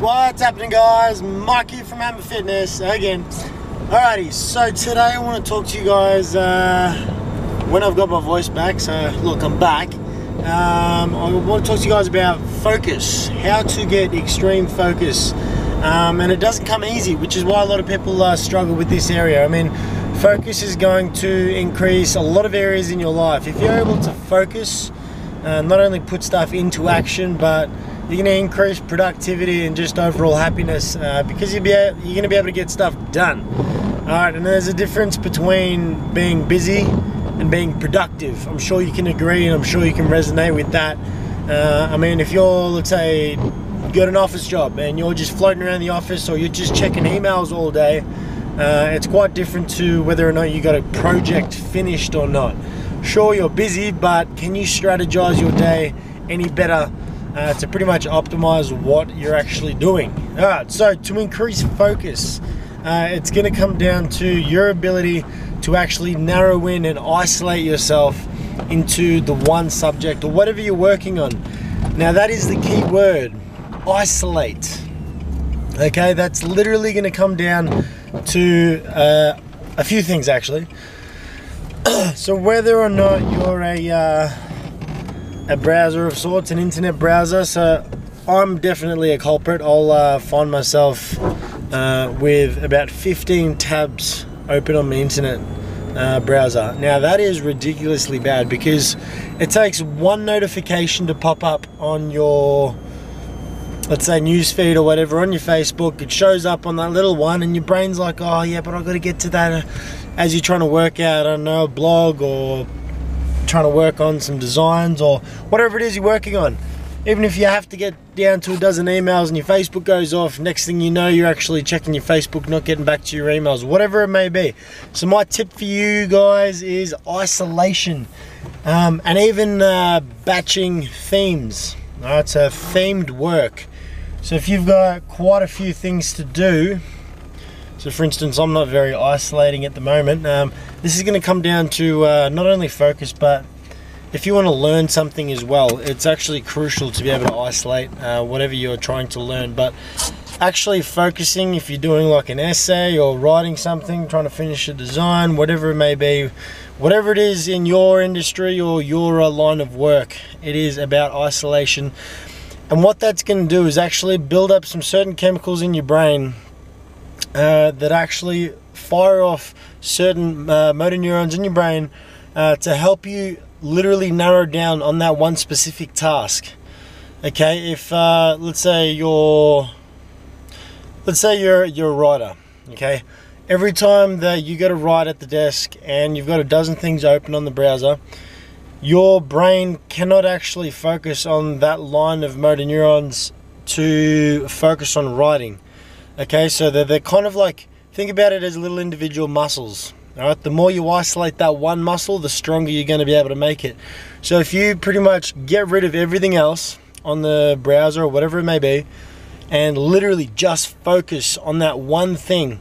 What's happening guys? Mikey from Hammrr Fitness again. Alrighty, so today I want to talk to you guys uh, when I've got my voice back. So look, I'm back. Um, I want to talk to you guys about focus, how to get extreme focus. Um, and it doesn't come easy, which is why a lot of people uh, struggle with this area. I mean, focus is going to increase a lot of areas in your life. If you're able to focus, uh, not only put stuff into action, but you're going to increase productivity and just overall happiness uh, because you'll be you're going to be able to get stuff done. All right, and there's a difference between being busy and being productive. I'm sure you can agree, and I'm sure you can resonate with that. Uh, I mean, if you're, let's say, you got an office job and you're just floating around the office or you're just checking emails all day, uh, it's quite different to whether or not you got a project finished or not. Sure, you're busy, but can you strategize your day any better uh, to pretty much optimize what you're actually doing? All right, so to increase focus, uh, it's going to come down to your ability to actually narrow in and isolate yourself into the one subject or whatever you're working on. Now, that is the key word isolate. Okay, that's literally going to come down to uh, a few things actually. so, whether or not you're a uh, a browser of sorts, an internet browser, so I'm definitely a culprit. I'll uh, find myself uh, with about 15 tabs open on my internet uh, browser. Now that is ridiculously bad because it takes one notification to pop up on your let's say newsfeed or whatever on your Facebook, it shows up on that little one, and your brain's like, oh yeah, but I've got to get to that as you're trying to work out, I don't know, a blog or trying to work on some designs or whatever it is you're working on. Even if you have to get down to a dozen emails and your Facebook goes off, next thing you know, you're actually checking your Facebook, not getting back to your emails, whatever it may be. So, my tip for you guys is isolation um, and even uh, batching themes. All right, so themed work. So if you've got quite a few things to do, so for instance, I'm not very isolating at the moment. Um, this is going to come down to uh, not only focus, but if you want to learn something as well, it's actually crucial to be able to isolate uh, whatever you're trying to learn. But actually focusing, if you're doing like an essay or writing something, trying to finish a design, whatever it may be, whatever it is in your industry or your uh, line of work, it is about isolation and what that's going to do is actually build up some certain chemicals in your brain uh, that actually fire off certain uh, motor neurons in your brain uh, to help you literally narrow down on that one specific task. Okay, if uh, let's say you're let's say you're you're a writer. Okay, every time that you go to write at the desk and you've got a dozen things open on the browser your brain cannot actually focus on that line of motor neurons to focus on writing. Okay, so they're, they're kind of like, think about it as little individual muscles. All right, the more you isolate that one muscle, the stronger you're going to be able to make it. So if you pretty much get rid of everything else on the browser or whatever it may be, and literally just focus on that one thing,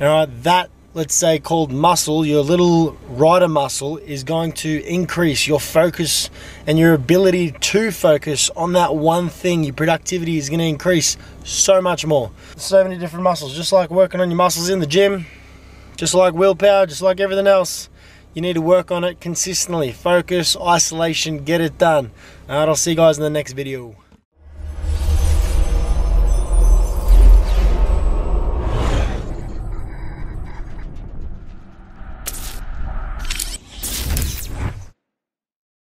all right, that let's say called muscle, your little writer muscle is going to increase your focus and your ability to focus on that one thing. Your productivity is going to increase so much more. So many different muscles, just like working on your muscles in the gym, just like willpower, just like everything else. You need to work on it consistently. Focus, isolation, get it done. Alright, I'll see you guys in the next video.